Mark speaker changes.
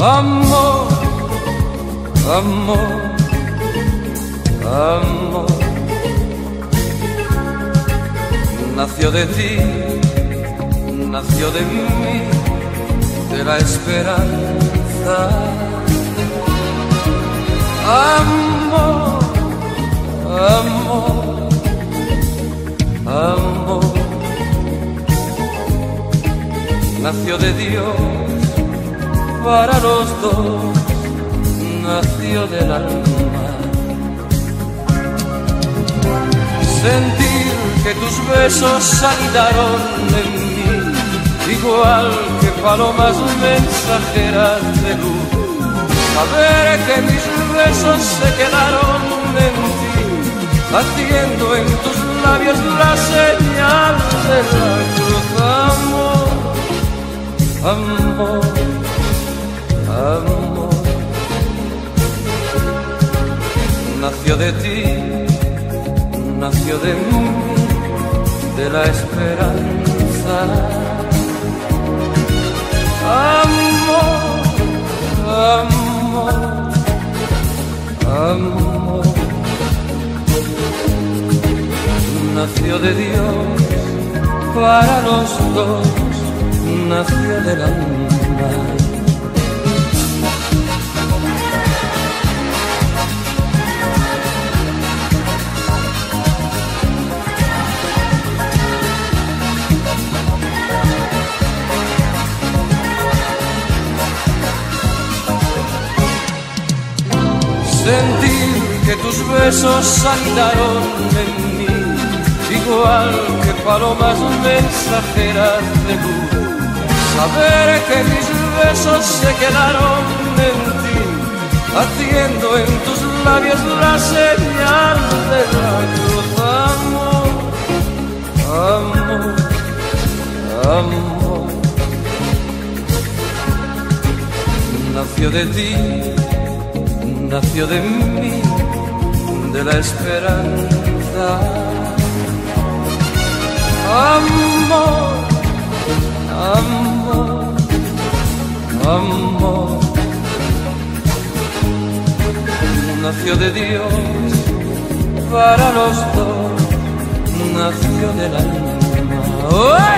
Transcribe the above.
Speaker 1: Amor, amor, amor. Nació de ti, nació de mí, de la esperanza. Amor, amor, amor. Nació de Dios para los dos nació del alma. Sentir que tus besos anidaron en mí, igual que palomas mensajeras de luz. Saber que mis besos se quedaron en ti, haciendo en tus labios la señal de la cruz. Amor, amor amor nació de ti, nació de mí, de la esperanza. Amor, amor, amor, nació de Dios para los dos, nació del alma. Sentir que tus besos saltaron en mí, igual que palomas mensajeras de luz. Saber que mis besos se quedaron en ti, haciendo en tus labios la señal de la cruz. Amor, amor, amor, nació de ti nació de mí, de la esperanza. Amor, amor, amor, nació de Dios para los dos, nació del alma.